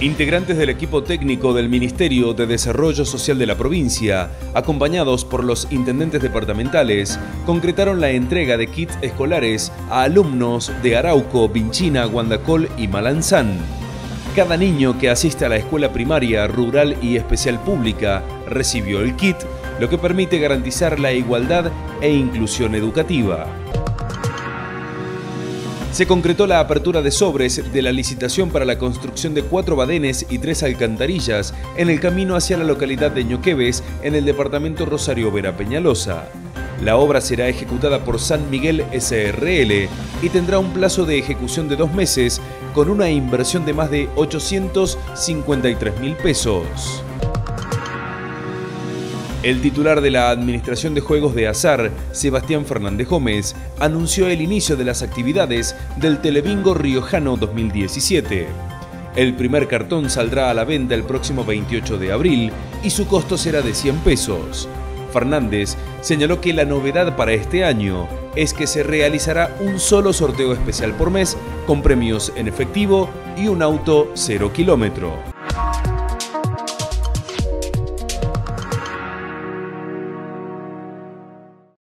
Integrantes del equipo técnico del Ministerio de Desarrollo Social de la provincia, acompañados por los intendentes departamentales, concretaron la entrega de kits escolares a alumnos de Arauco, Vinchina, Guandacol y Malanzán. Cada niño que asiste a la escuela primaria, rural y especial pública recibió el kit, lo que permite garantizar la igualdad e inclusión educativa se concretó la apertura de sobres de la licitación para la construcción de cuatro badenes y tres alcantarillas en el camino hacia la localidad de Ñoqueves, en el departamento Rosario Vera Peñalosa. La obra será ejecutada por San Miguel SRL y tendrá un plazo de ejecución de dos meses con una inversión de más de 853 mil pesos. El titular de la Administración de Juegos de Azar, Sebastián Fernández Gómez, anunció el inicio de las actividades del Telebingo Riojano 2017. El primer cartón saldrá a la venta el próximo 28 de abril y su costo será de 100 pesos. Fernández señaló que la novedad para este año es que se realizará un solo sorteo especial por mes con premios en efectivo y un auto cero kilómetro.